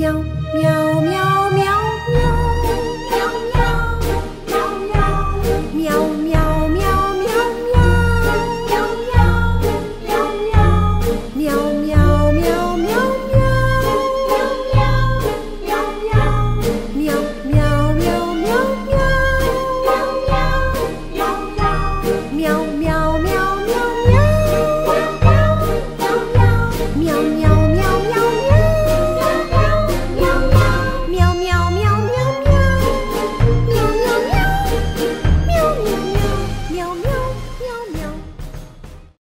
喵喵喵喵。